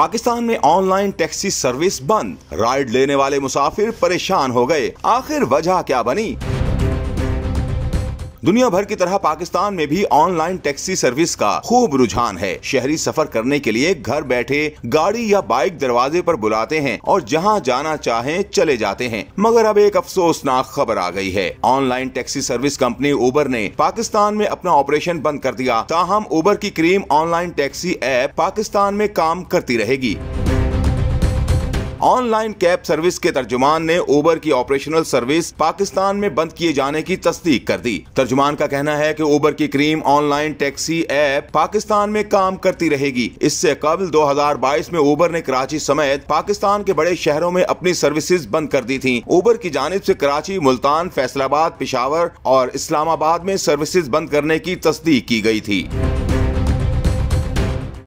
पाकिस्तान में online taxi service बंद। Ride लेने वाले मुसाफिर परेशान हो गए। आखिर वजह क्या बनी? दुनिया भर की तरह पाकिस्तान में भी ऑनलाइन टैक्सी सर्विस का खूब रुझान है। शहरी सफ़र करने के लिए घर बैठे, गाड़ी या बाइक दरवाजे पर बुलाते हैं और जहाँ जाना चाहें चले जाते हैं। मगर अब एक अफसोसनाक खबर आ गई है। Online taxi service company Uber ने पाकिस्तान में अपना ऑपरेशन बंद कर दिया। ताहम उबर की Careem online taxi app Pakistan में काम करती रहेगी। ऑनलाइन कैब सर्विस के तर्जुमान ने ओबर की ऑपरेशनल सर्विस पाकिस्तान में बंद किए जाने की तस्दीक कर दी। तर्जुमान का कहना है कि ओबर की Careem online taxi app Pakistan में काम करती रहेगी। इससे कबल 2022 में ओबर ने कराची समेत पाकिस्तान के बड़े शहरों में अपनी सर्विसेज़ बंद कर दी थी। ओबर की जानब ऐसी कराची, मुल्तान, फैसलाबाद, पिशावर और इस्लामाबाद में सर्विसेज़ बंद करने की तस्दीक की गई थी।